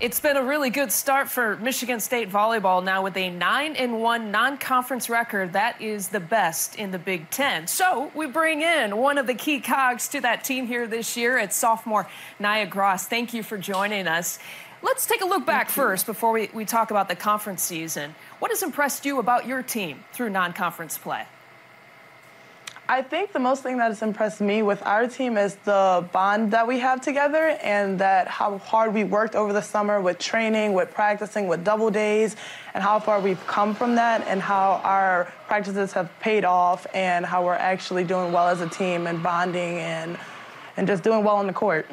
It's been a really good start for Michigan State volleyball now with a 9 and 1 non-conference record. That is the best in the Big 10. So, we bring in one of the key cogs to that team here this year. It's sophomore Naya Gros. Thank you for joining us. Let's take a look back first before we, we talk about the conference season. What has impressed you about your team through non-conference play? I think the most thing that has impressed me with our team is the bond that we have together and that how hard we worked over the summer with training, with practicing, with double days, and how far we've come from that and how our practices have paid off and how we're actually doing well as a team and bonding and and just doing well on the court.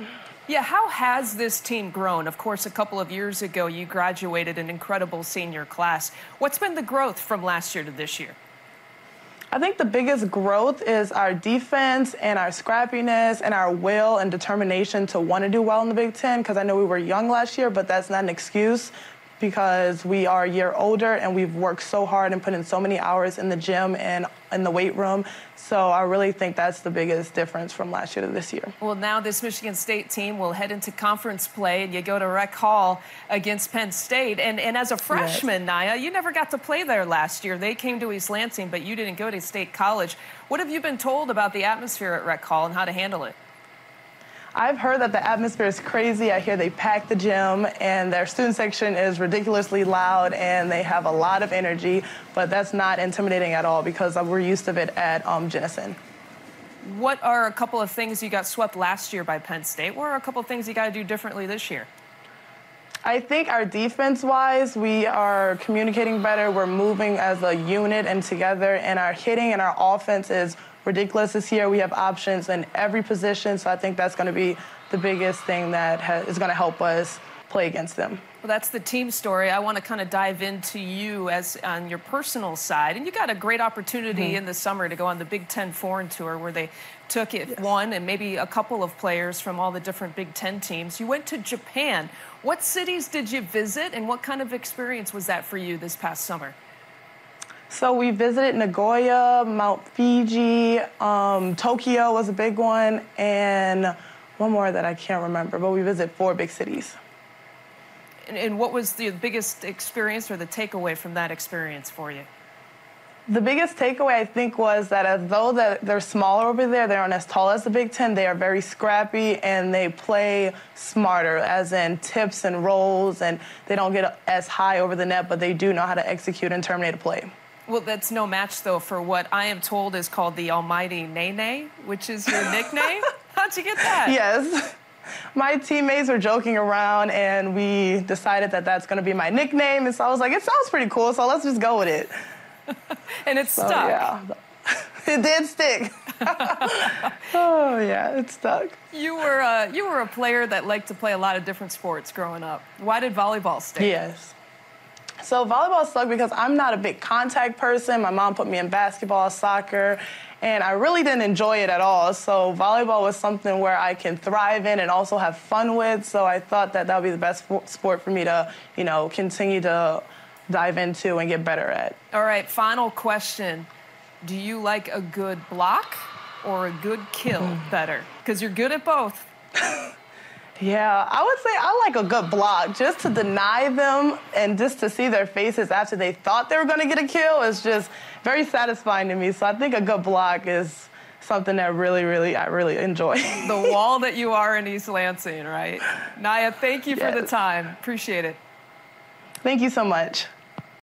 Yeah, how has this team grown? Of course, a couple of years ago, you graduated an incredible senior class. What's been the growth from last year to this year? I think the biggest growth is our defense and our scrappiness and our will and determination to want to do well in the Big Ten because I know we were young last year, but that's not an excuse because we are a year older and we've worked so hard and put in so many hours in the gym and in the weight room. So I really think that's the biggest difference from last year to this year. Well, now this Michigan State team will head into conference play and you go to Rec Hall against Penn State. And, and as a freshman, yes. Naya, you never got to play there last year. They came to East Lansing, but you didn't go to State College. What have you been told about the atmosphere at Rec Hall and how to handle it? I've heard that the atmosphere is crazy. I hear they pack the gym and their student section is ridiculously loud and they have a lot of energy, but that's not intimidating at all because we're used to it at um, Jenison. What are a couple of things you got swept last year by Penn State? What are a couple of things you got to do differently this year? I think our defense wise, we are communicating better. We're moving as a unit and together, and our hitting and our offense is ridiculous this year. We have options in every position, so I think that's going to be the biggest thing that is going to help us play against them. Well, that's the team story. I want to kind of dive into you as on your personal side. And you got a great opportunity mm-hmm. in the summer to go on the Big Ten Foreign Tour where they took it yes. one and maybe a couple of players from all the different Big Ten teams. You went to Japan. What cities did you visit and what kind of experience was that for you this past summer? So we visited Nagoya, Mount Fuji, um, Tokyo was a big one, and one more that I can't remember, but we visited four big cities. And, and what was the biggest experience or the takeaway from that experience for you? The biggest takeaway, I think, was that although that they're smaller over there, they aren't as tall as the Big Ten. They are very scrappy and they play smarter, as in tips and rolls, and they don't get as high over the net, but they do know how to execute and terminate a play. Well, that's no match, though, for what I am told is called the Almighty Nene, which is your nickname. How'd you get that? Yes. My teammates were joking around, and we decided that that's going to be my nickname. And so I was like, it sounds pretty cool, so let's just go with it. and it so, stuck. Yeah. it did stick. oh yeah, it stuck. You were uh, you were a player that liked to play a lot of different sports growing up. Why did volleyball stick? Yes. So volleyball sucked because I'm not a big contact person. My mom put me in basketball, soccer, and I really didn't enjoy it at all. So volleyball was something where I can thrive in and also have fun with. So I thought that that would be the best sport for me to, you know, continue to dive into and get better at. All right, final question. Do you like a good block or a good kill mm. better? Because you're good at both. Yeah, I would say I like a good block. Just to deny them and just to see their faces after they thought they were going to get a kill is just very satisfying to me. So I think a good block is something that really, really, I really enjoy. the wall that you are in East Lansing, right? Naya, thank you for the time. Appreciate it. Thank you so much.